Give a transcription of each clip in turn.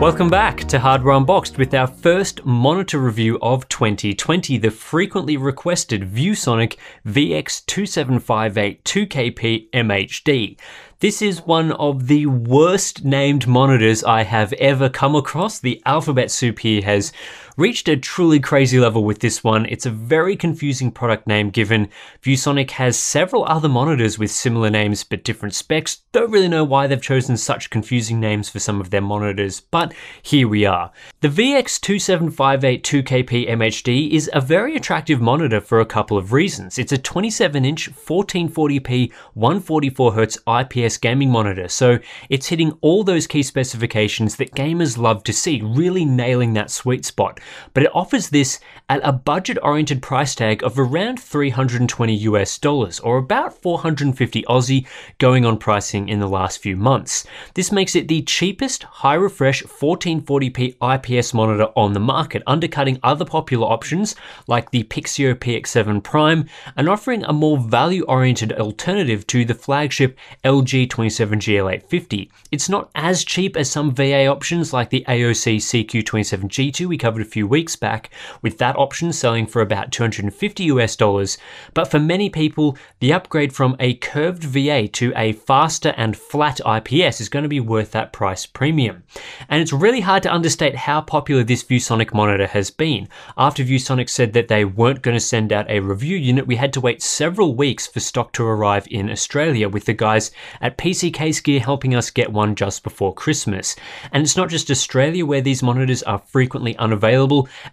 Welcome back to Hardware Unboxed with our first monitor review of 2020, the frequently requested ViewSonic VX2758 2KP MHD. This is one of the worst named monitors I have ever come across. The alphabet soup here has reached a truly crazy level with this one. It's a very confusing product name given ViewSonic has several other monitors with similar names but different specs. Don't really know why they've chosen such confusing names for some of their monitors, but here we are. The VX2758 2KP MHD is a very attractive monitor for a couple of reasons. It's a 27 inch 1440p 144Hz IPS gaming monitor, so it's hitting all those key specifications that gamers love to see, really nailing that sweet spot. But it offers this at a budget-oriented price tag of around 320 US dollars, or about 450 Aussie, going on pricing in the last few months. This makes it the cheapest high-refresh 1440p IPS monitor on the market, undercutting other popular options like the Pixio PX7 Prime, and offering a more value-oriented alternative to the flagship LG G27GL850. It's not as cheap as some VA options like the AOC CQ27G2 we covered few weeks back, with that option selling for about 250 US dollars, but for many people, the upgrade from a curved VA to a faster and flat IPS is going to be worth that price premium. And it's really hard to understate how popular this ViewSonic monitor has been. After ViewSonic said that they weren't going to send out a review unit, we had to wait several weeks for stock to arrive in Australia with the guys at PC Case Gear helping us get one just before Christmas. And it's not just Australia where these monitors are frequently unavailable.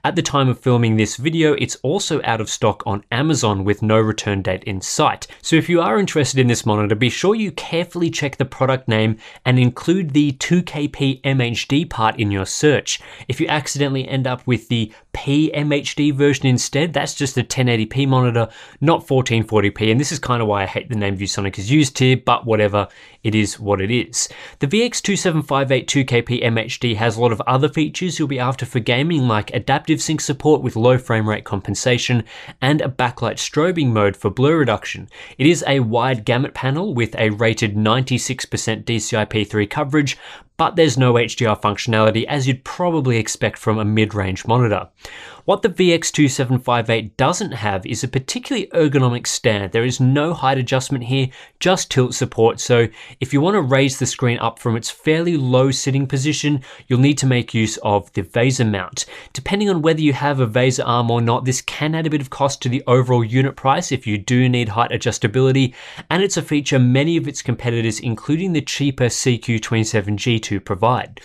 At the time of filming this video, it's also out of stock on Amazon with no return date in sight. So if you are interested in this monitor, be sure you carefully check the product name and include the 2KP MHD part in your search. If you accidentally end up with the PMHD version instead. That's just a 1080p monitor, not 1440p, and this is kind of why I hate the name ViewSonic is used here, but whatever, it is what it is. The VX2758 2KP MHD has a lot of other features you'll be after for gaming, like adaptive sync support with low frame rate compensation, and a backlight strobing mode for blur reduction. It is a wide gamut panel with a rated 96% DCI-P3 coverage, but there's no HDR functionality as you'd probably expect from a mid-range monitor. What the VX2758 doesn't have is a particularly ergonomic stand. There is no height adjustment here, just tilt support. So if you want to raise the screen up from its fairly low sitting position, you'll need to make use of the VESA mount. Depending on whether you have a VESA arm or not, this can add a bit of cost to the overall unit price if you do need height adjustability. And it's a feature many of its competitors, including the cheaper CQ27G2 provide.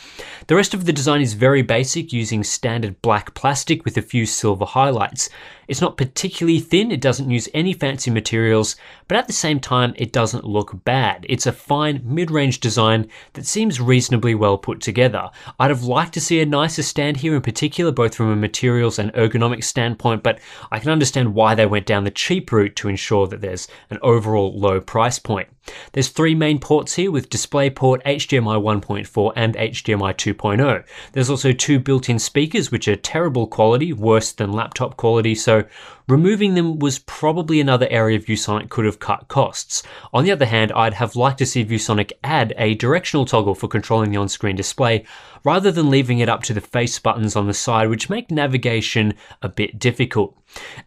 The rest of the design is very basic using standard black plastic with a few silver highlights. It's not particularly thin, it doesn't use any fancy materials, but at the same time, it doesn't look bad. It's a fine mid-range design that seems reasonably well put together. I'd have liked to see a nicer stand here in particular, both from a materials and ergonomic standpoint, but I can understand why they went down the cheap route to ensure that there's an overall low price point. There's three main ports here with DisplayPort, HDMI 1.4 and HDMI 2.0. There's also two built-in speakers which are terrible quality, worse than laptop quality, so so removing them was probably another area ViewSonic could have cut costs. On the other hand, I'd have liked to see ViewSonic add a directional toggle for controlling the on-screen display, rather than leaving it up to the face buttons on the side which make navigation a bit difficult.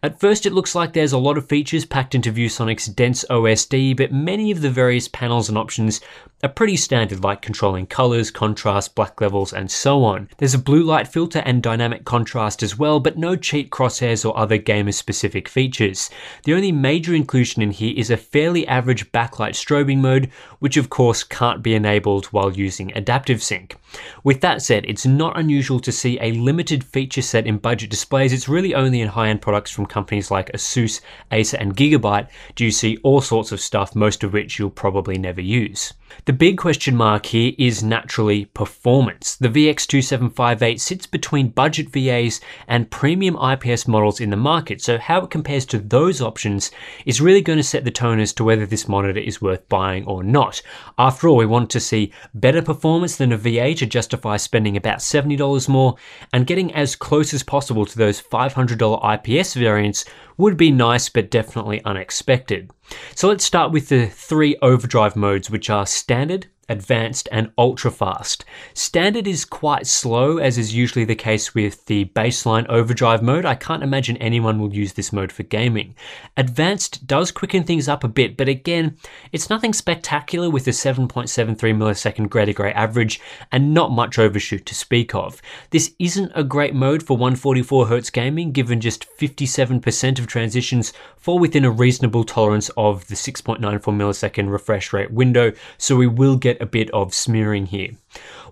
At first it looks like there's a lot of features packed into ViewSonic's dense OSD, but many of the various panels and options are pretty standard like controlling colors, contrast, black levels, and so on. There's a blue light filter and dynamic contrast as well, but no cheat crosshairs or other gamer specific features. The only major inclusion in here is a fairly average backlight strobing mode, which of course can't be enabled while using adaptive sync. With that said, it's not unusual to see a limited feature set in budget displays, it's really only in high-end products from companies like Asus, Acer, and Gigabyte do you see all sorts of stuff, most of which you'll probably never use. The big question mark here is naturally performance. The VX2758 sits between budget VAs and premium IPS models in the market, so how it compares to those options is really going to set the tone as to whether this monitor is worth buying or not. After all, we want to see better performance than a VA to justify spending about $70 more, and getting as close as possible to those $500 IPS variants would be nice but definitely unexpected. So let's start with the three overdrive modes which are standard, advanced, and ultra fast. Standard is quite slow, as is usually the case with the baseline overdrive mode. I can't imagine anyone will use this mode for gaming. Advanced does quicken things up a bit, but again, it's nothing spectacular with a 7.73 millisecond gray to gray average and not much overshoot to speak of. This isn't a great mode for 144Hz gaming, given just 57% of transitions fall within a reasonable tolerance of the 6.94 millisecond refresh rate window, so we will get a bit of smearing here.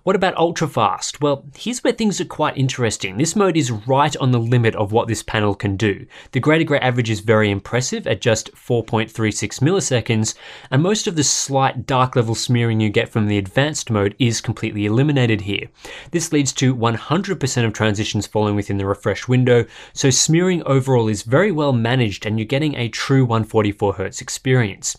What about ultra fast? Well, here's where things are quite interesting. This mode is right on the limit of what this panel can do. The gray to gray average is very impressive at just 4.36 milliseconds, and most of the slight dark level smearing you get from the advanced mode is completely eliminated here. This leads to 100% of transitions falling within the refresh window, so smearing overall is very well managed and you're getting a true 144Hz experience.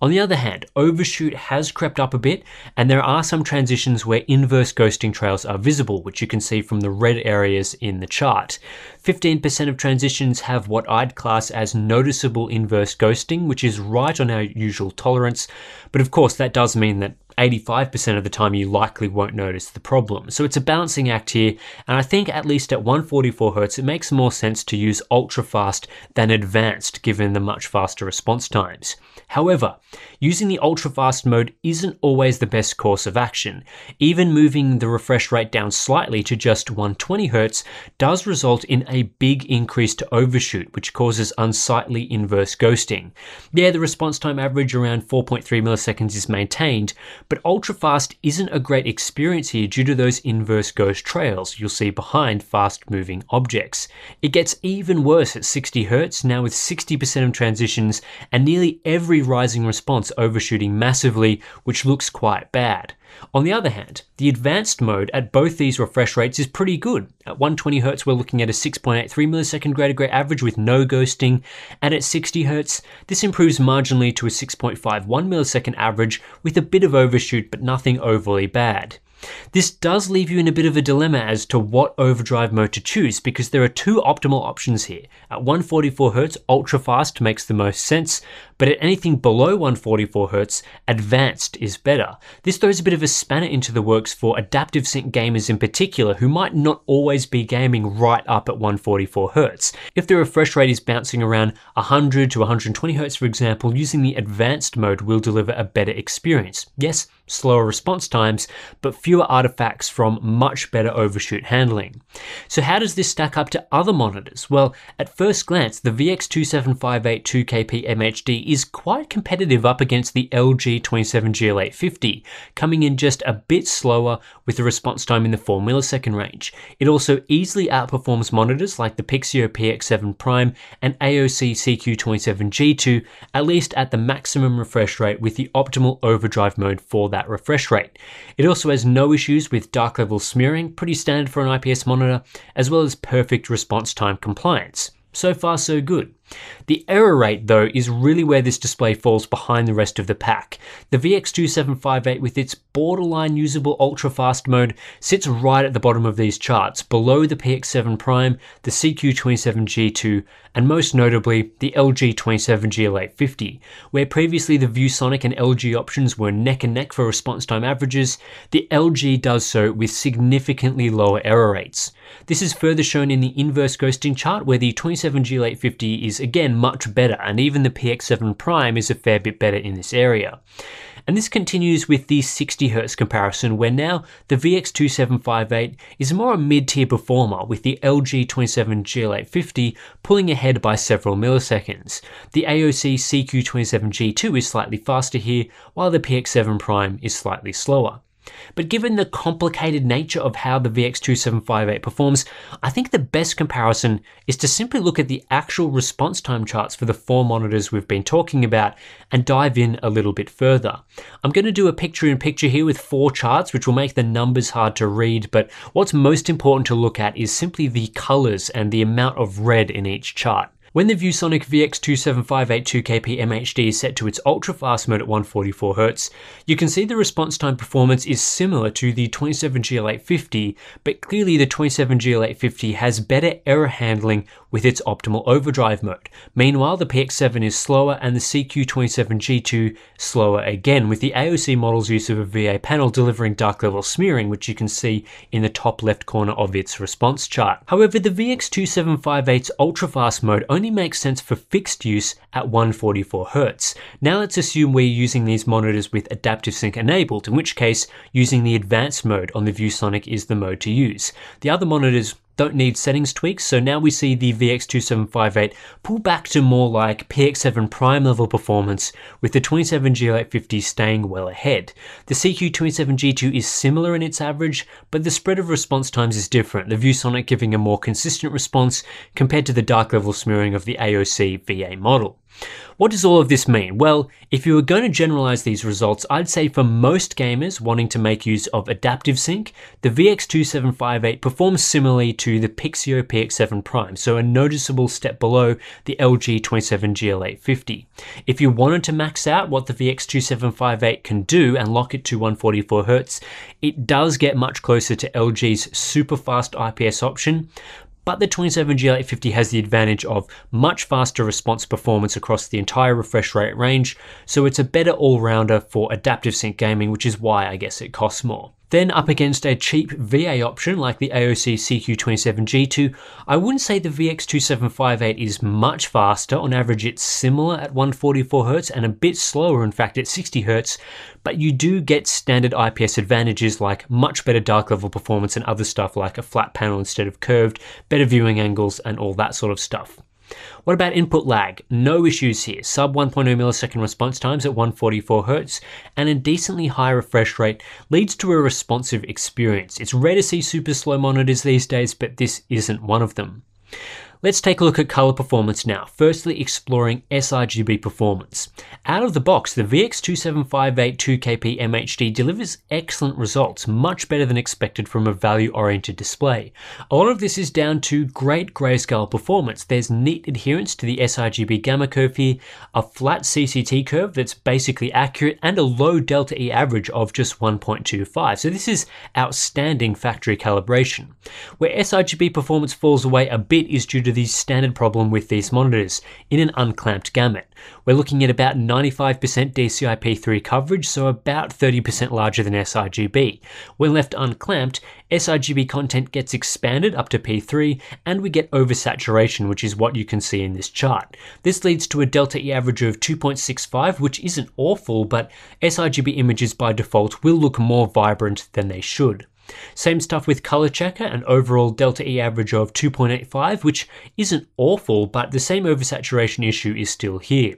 On the other hand, overshoot has crept up a bit, and there are some transitions where inverse ghosting trails are visible, which you can see from the red areas in the chart. 15% of transitions have what I'd class as noticeable inverse ghosting, which is right on our usual tolerance, but of course that does mean that 85% of the time you likely won't notice the problem. So it's a balancing act here, and I think at least at 144 Hz it makes more sense to use ultra fast than advanced given the much faster response times. However, using the ultra fast mode isn't always the best course of action. Even moving the refresh rate down slightly to just 120 Hz does result in a big increase to overshoot, which causes unsightly inverse ghosting. Yeah, the response time average around 4.3 milliseconds is maintained, but ultra-fast isn't a great experience here due to those inverse ghost trails you'll see behind fast-moving objects. It gets even worse at 60Hz, now with 60% of transitions and nearly every rising response overshooting massively, which looks quite bad. On the other hand, the advanced mode at both these refresh rates is pretty good. At 120Hz, we're looking at a 6.83 millisecond gray to gray average with no ghosting, and at 60Hz, this improves marginally to a 6.51 millisecond average with a bit of overshoot but nothing overly bad. This does leave you in a bit of a dilemma as to what overdrive mode to choose because there are two optimal options here. At 144Hz, ultra fast makes the most sense, but at anything below 144Hz, advanced is better. This throws a bit of a spanner into the works for adaptive sync gamers in particular who might not always be gaming right up at 144Hz. If the refresh rate is bouncing around 100 to 120Hz for example, using the advanced mode will deliver a better experience. Yes, slower response times, but fewer artifacts from much better overshoot handling. So how does this stack up to other monitors? Well, at first glance, the VX2758 2KP MHD is quite competitive up against the LG 27GL850, coming in just a bit slower with a response time in the 4 millisecond range. It also easily outperforms monitors like the Pixio PX7 Prime and AOC CQ27G2, at least at the maximum refresh rate with the optimal overdrive mode for that that refresh rate. It also has no issues with dark level smearing, pretty standard for an IPS monitor, as well as perfect response time compliance. So far so good. The error rate, though, is really where this display falls behind the rest of the pack. The VX2758 with its borderline usable ultra-fast mode sits right at the bottom of these charts, below the PX7 Prime, the CQ27G2, and most notably, the LG 27GL850. Where previously the ViewSonic and LG options were neck and neck for response time averages, the LG does so with significantly lower error rates. This is further shown in the inverse ghosting chart where the 27GL850 is again much better, and even the PX7 Prime is a fair bit better in this area. And this continues with the 60Hz comparison, where now the VX2758 is more a mid-tier performer, with the LG 27GL850 pulling ahead by several milliseconds. The AOC CQ27G2 is slightly faster here, while the PX7 Prime is slightly slower. But given the complicated nature of how the VX2758 performs, I think the best comparison is to simply look at the actual response time charts for the four monitors we've been talking about and dive in a little bit further. I'm going to do a picture in picture here with four charts, which will make the numbers hard to read, but what's most important to look at is simply the colors and the amount of red in each chart. When the ViewSonic VX27582KP MHD is set to its ultra-fast mode at 144Hz, you can see the response time performance is similar to the 27GL850, but clearly the 27GL850 has better error handling with its optimal overdrive mode. Meanwhile, the PX7 is slower and the CQ27G2 slower again, with the AOC model's use of a VA panel delivering dark level smearing, which you can see in the top left corner of its response chart. However, the VX2758's ultra-fast mode only makes sense for fixed use at 144Hz. Now let's assume we're using these monitors with adaptive sync enabled, in which case using the advanced mode on the ViewSonic is the mode to use. The other monitors don't need settings tweaks, so now we see the VX2758 pull back to more like PX7 Prime level performance, with the 27G850 staying well ahead. The CQ27G2 is similar in its average, but the spread of response times is different, the ViewSonic giving a more consistent response compared to the dark level smearing of the AOC VA model. What does all of this mean? Well, if you were going to generalize these results, I'd say for most gamers wanting to make use of adaptive sync, the VX2758 performs similarly to the Pixio PX7 Prime, so a noticeable step below the LG 27GL850. If you wanted to max out what the VX2758 can do and lock it to 144Hz, it does get much closer to LG's super fast IPS option, but the 27 GL850 has the advantage of much faster response performance across the entire refresh rate range, so it's a better all-rounder for adaptive sync gaming, which is why I guess it costs more. Then up against a cheap VA option like the AOC CQ27G2, I wouldn't say the VX2758 is much faster, on average it's similar at 144Hz and a bit slower in fact at 60Hz, but you do get standard IPS advantages like much better dark level performance and other stuff like a flat panel instead of curved, better viewing angles and all that sort of stuff. What about input lag? No issues here. Sub 1.0 millisecond response times at 144Hz and a decently high refresh rate leads to a responsive experience. It's rare to see super slow monitors these days, but this isn't one of them. Let's take a look at color performance now, firstly exploring sRGB performance. Out of the box, the VX2758 2KP MHD delivers excellent results, much better than expected from a value-oriented display. A lot of this is down to great grayscale performance. There's neat adherence to the sRGB gamma curve here, a flat CCT curve that's basically accurate, and a low delta E average of just 1.25. So this is outstanding factory calibration. Where sRGB performance falls away a bit is due to to the standard problem with these monitors in an unclamped gamut. We're looking at about 95% DCI-P3 coverage, so about 30% larger than sRGB. When left unclamped, sRGB content gets expanded up to P3 and we get oversaturation, which is what you can see in this chart. This leads to a delta E average of 2.65, which isn't awful, but sRGB images by default will look more vibrant than they should. Same stuff with color checker, an overall delta E average of 2.85, which isn't awful, but the same oversaturation issue is still here.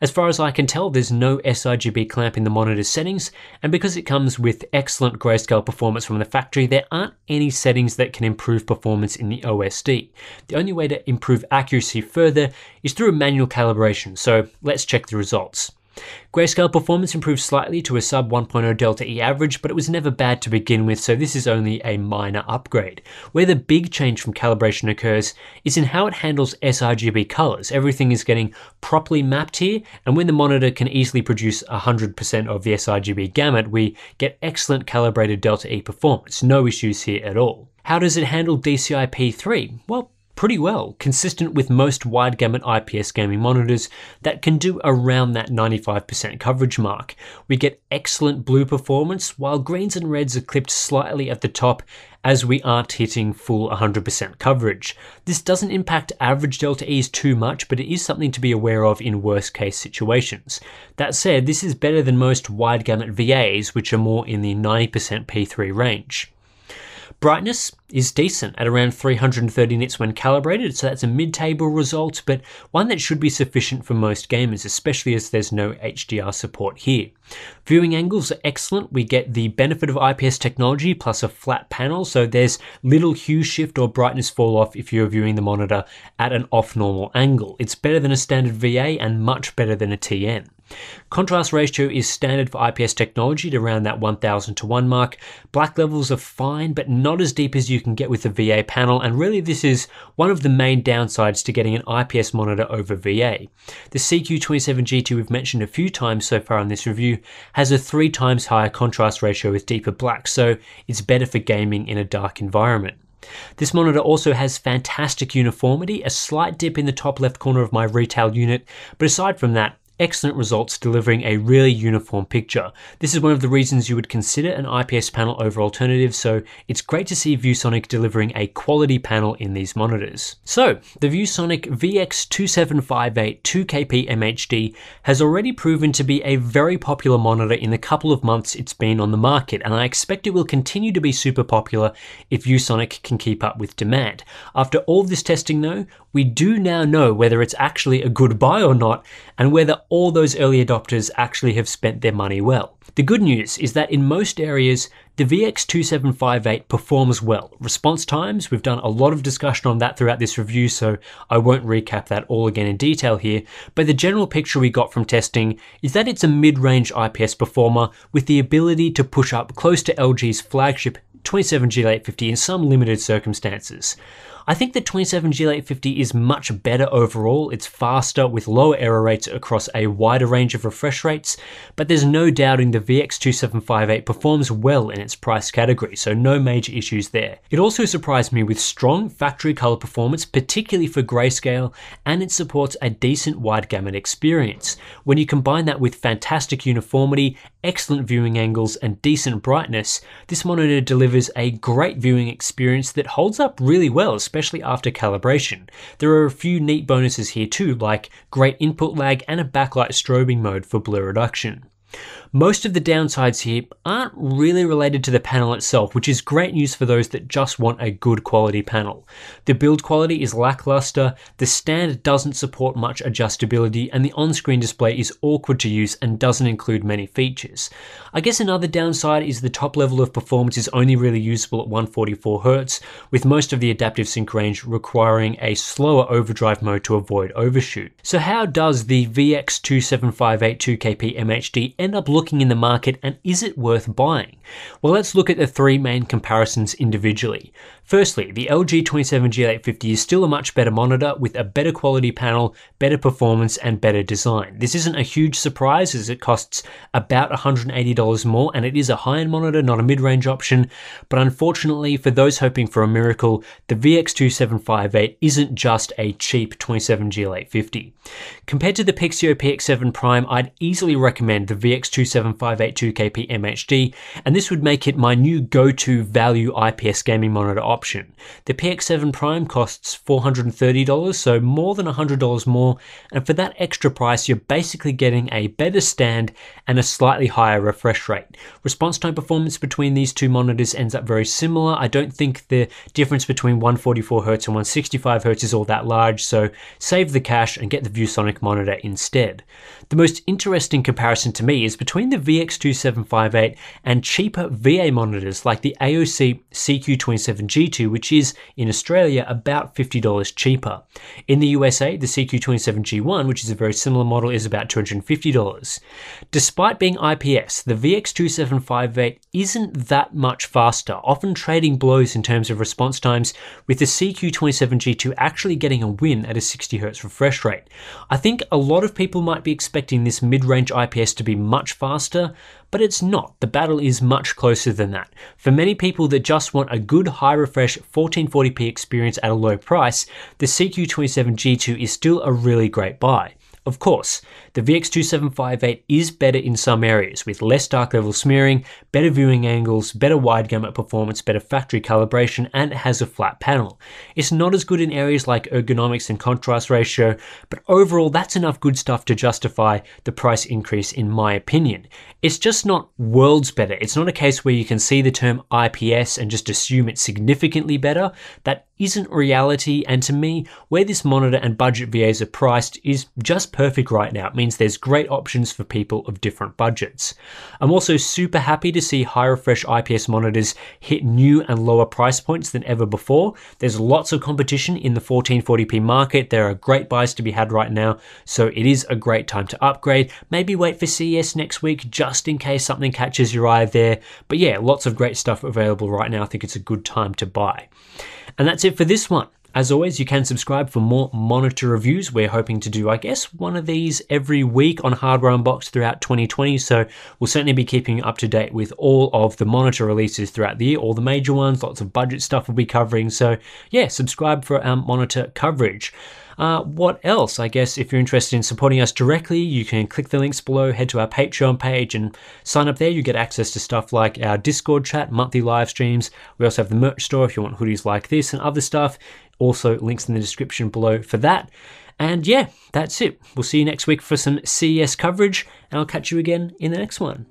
As far as I can tell, there's no sRGB clamp in the monitor settings, and because it comes with excellent grayscale performance from the factory, there aren't any settings that can improve performance in the OSD. The only way to improve accuracy further is through manual calibration, so let's check the results. Grayscale performance improved slightly to a sub 1.0 delta E average, but it was never bad to begin with, so this is only a minor upgrade. Where the big change from calibration occurs is in how it handles sRGB colors. Everything is getting properly mapped here, and when the monitor can easily produce 100% of the sRGB gamut, we get excellent calibrated delta E performance. No issues here at all. How does it handle DCI P3? Well, pretty well, consistent with most wide gamut IPS gaming monitors that can do around that 95% coverage mark. We get excellent blue performance, while greens and reds are clipped slightly at the top as we aren't hitting full 100% coverage. This doesn't impact average delta E's too much, but it is something to be aware of in worst case situations. That said, this is better than most wide gamut VAs, which are more in the 90% P3 range. Brightness is decent at around 330 nits when calibrated, so that's a mid-table result, but one that should be sufficient for most gamers, especially as there's no HDR support here. Viewing angles are excellent. We get the benefit of IPS technology plus a flat panel, so there's little hue shift or brightness fall off if you're viewing the monitor at an off normal angle. It's better than a standard VA and much better than a TN. Contrast ratio is standard for IPS technology at around that 1000 to 1 mark. Black levels are fine, but not as deep as you can get with the VA panel, and really this is one of the main downsides to getting an IPS monitor over VA. The CQ27G2 we've mentioned a few times so far in this review has a three times higher contrast ratio with deeper black, so it's better for gaming in a dark environment. This monitor also has fantastic uniformity, a slight dip in the top left corner of my retail unit, but aside from that, excellent results delivering a really uniform picture. This is one of the reasons you would consider an IPS panel over alternative, so it's great to see ViewSonic delivering a quality panel in these monitors. So, the ViewSonic VX2758 2KP MHD has already proven to be a very popular monitor in the couple of months it's been on the market, and I expect it will continue to be super popular if ViewSonic can keep up with demand. After all this testing though, we do now know whether it's actually a good buy or not, and whether all those early adopters actually have spent their money well. The good news is that in most areas, the VX2758 performs well. Response times, we've done a lot of discussion on that throughout this review, so I won't recap that all again in detail here, but the general picture we got from testing is that it's a mid-range IPS performer with the ability to push up close to LG's flagship 27G850 in some limited circumstances. I think the 27G850 is much better overall. It's faster with lower error rates across a wider range of refresh rates, but there's no doubting the VX2758 performs well in its price category, so no major issues there. It also surprised me with strong factory color performance, particularly for grayscale, and it supports a decent wide gamut experience. When you combine that with fantastic uniformity, excellent viewing angles, and decent brightness, this monitor delivers a great viewing experience that holds up really well, especially after calibration. There are a few neat bonuses here too, like great input lag and a backlight strobing mode for blur reduction. Most of the downsides here aren't really related to the panel itself, which is great news for those that just want a good quality panel. The build quality is lackluster, the stand doesn't support much adjustability, and the on-screen display is awkward to use and doesn't include many features. I guess another downside is the top level of performance is only really usable at 144Hz, with most of the adaptive sync range requiring a slower overdrive mode to avoid overshoot. So how does the VX2758 2KP MHD end up looking in the market and is it worth buying? Well, let's look at the three main comparisons individually. Firstly, the LG 27G850 is still a much better monitor with a better quality panel, better performance, and better design. This isn't a huge surprise as it costs about $180 more and it is a high-end monitor, not a mid-range option, but unfortunately for those hoping for a miracle, the VX2758 isn't just a cheap 27G850. Compared to the Pixio PX7 Prime, I'd easily recommend the VX27582 KP MHD, and this would make it my new go-to value IPS gaming monitor option. The PX7 Prime costs $430, so more than $100 more, and for that extra price, you're basically getting a better stand and a slightly higher refresh rate. Response time performance between these two monitors ends up very similar. I don't think the difference between 144Hz and 165Hz is all that large, so save the cash and get the ViewSonic monitor instead. The most interesting comparison to me is between the VX2758 and cheaper VA monitors like the AOC CQ27G2, which is in Australia about $50 cheaper. In the USA, the CQ27G1, which is a very similar model, is about $250. Despite being IPS, the VX2758 isn't that much faster, often trading blows in terms of response times, with the CQ27G2 actually getting a win at a 60Hz refresh rate. I think a lot of people might be expecting this mid-range IPS to be much faster, but it's not. The battle is much closer than that. For many people that just want a good high refresh 1440p experience at a low price, the CQ27G2 is still a really great buy. Of course, the VX2758 is better in some areas with less dark level smearing, better viewing angles, better wide gamut performance, better factory calibration, and it has a flat panel. It's not as good in areas like ergonomics and contrast ratio, but overall that's enough good stuff to justify the price increase in my opinion. It's just not worlds better. It's not a case where you can see the term IPS and just assume it's significantly better. That isn't reality, and to me, where this monitor and budget VAs are priced is just perfect right now. It means there's great options for people of different budgets. I'm also super happy to see high refresh IPS monitors hit new and lower price points than ever before. There's lots of competition in the 1440p market. There are great buys to be had right now, so it is a great time to upgrade. Maybe wait for CES next week just in case something catches your eye there. But yeah, lots of great stuff available right now. I think it's a good time to buy. And that's it for this one. As always, you can subscribe for more monitor reviews. We're hoping to do, I guess, one of these every week on Hardware Unboxed throughout 2020. So we'll certainly be keeping up to date with all of the monitor releases throughout the year, all the major ones, lots of budget stuff we'll be covering. So yeah, subscribe for our monitor coverage. Uh, what else? I guess if you're interested in supporting us directly, you can click the links below, head to our Patreon page, and sign up there. You get access to stuff like our Discord chat, monthly live streams. We also have the merch store if you want hoodies like this and other stuff. Also, links in the description below for that. And yeah, that's it. We'll see you next week for some CES coverage, and I'll catch you again in the next one.